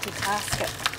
multitask it.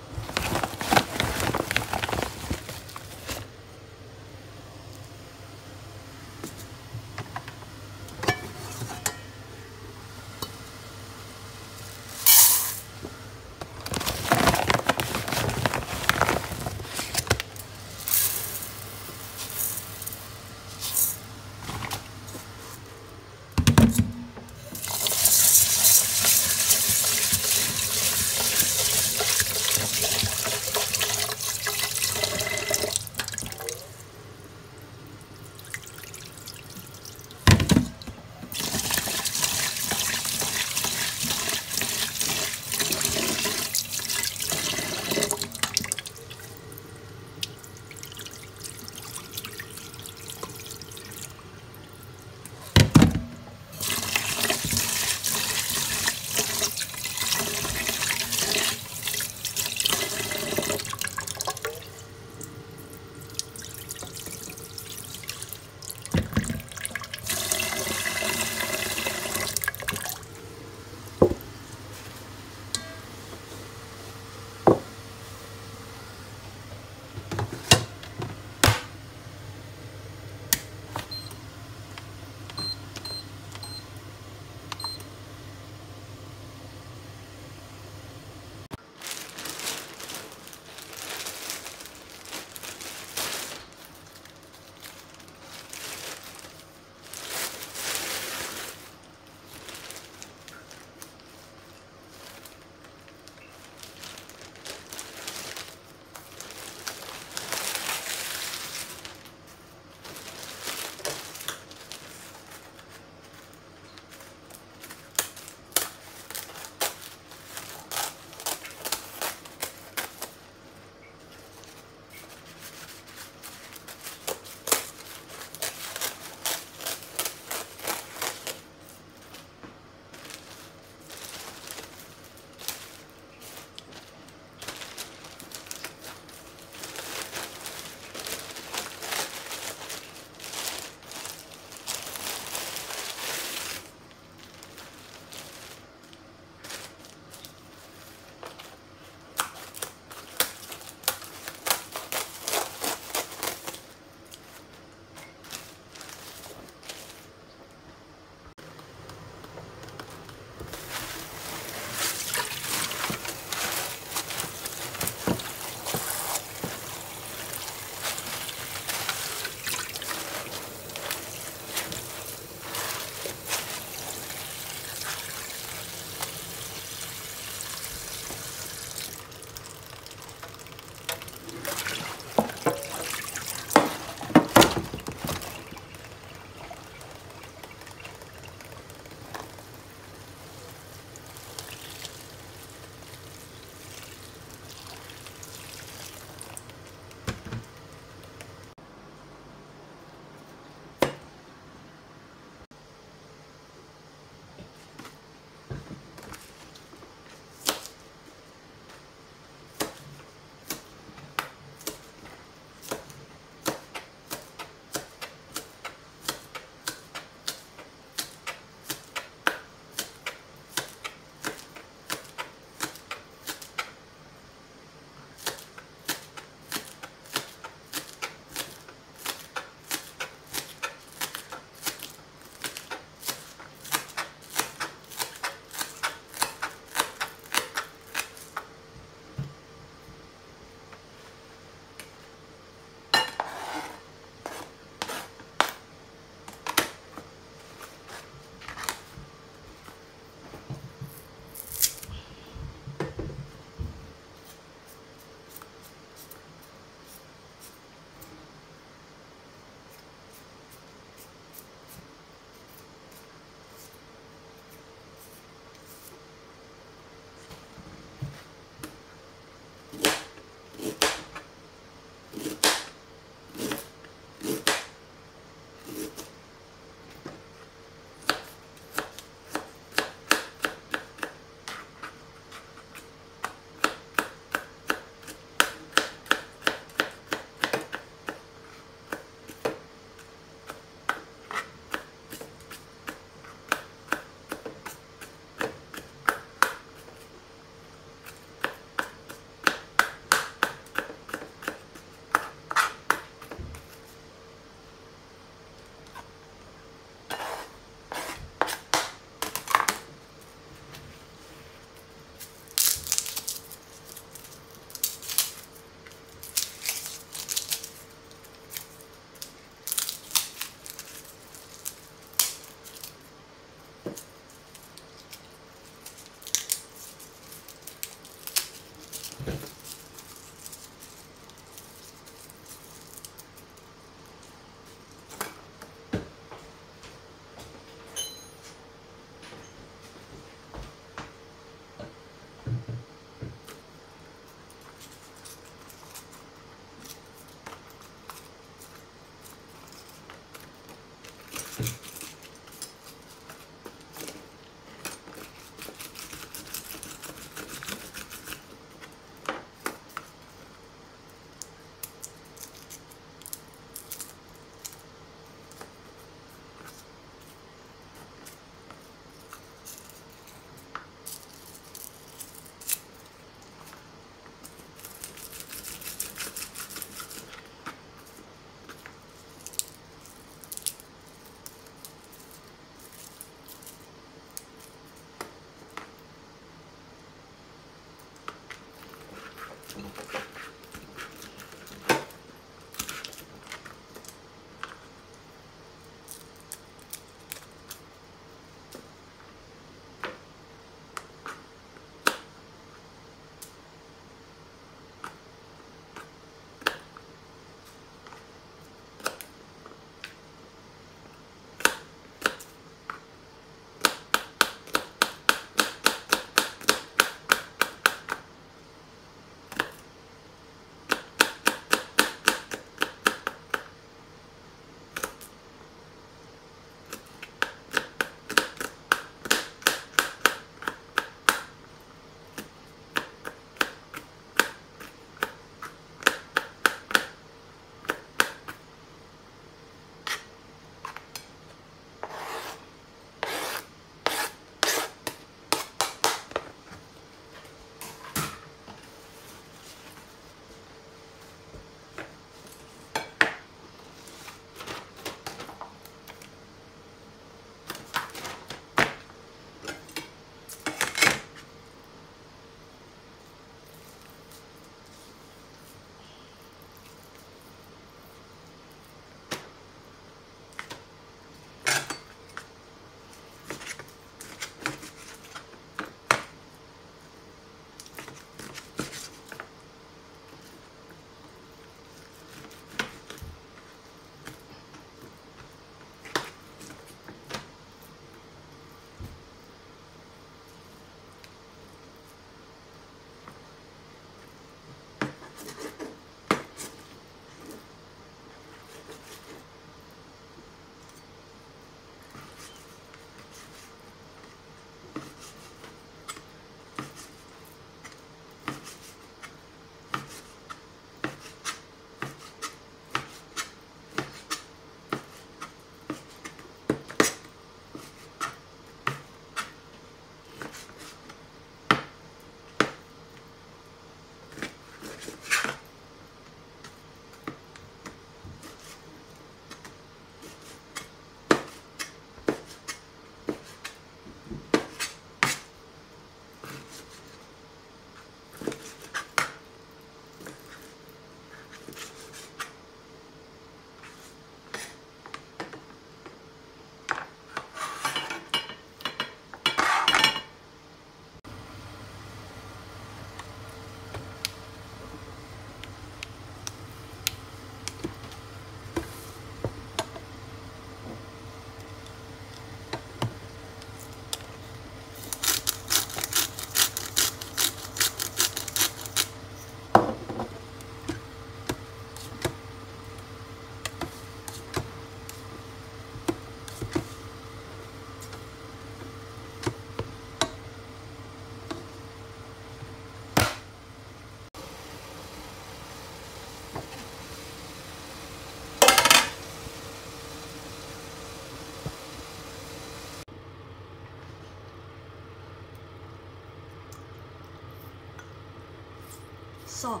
さ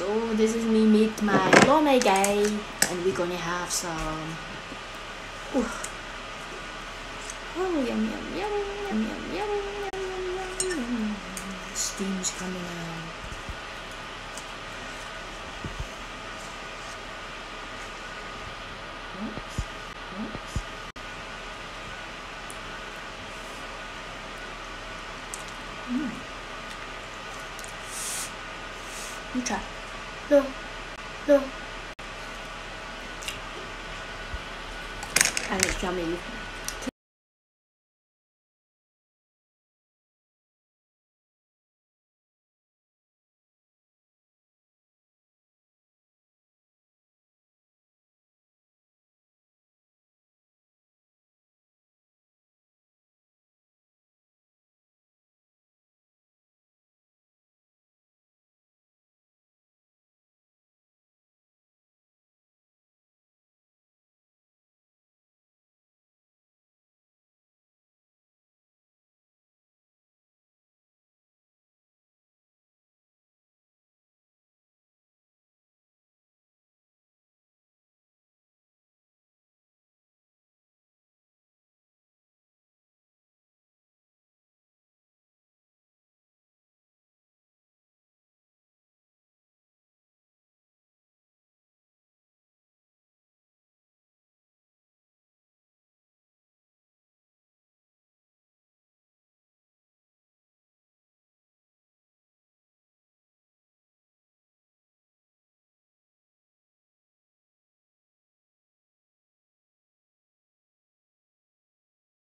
어. this is me meet my lo mai gai, and we're gonna have some. Oh, yum, yum, yum, yum, yum, yum, yum, yum, yum. Steam's coming out. Oops, oops. Mm. You try. No, no. And it's yummy.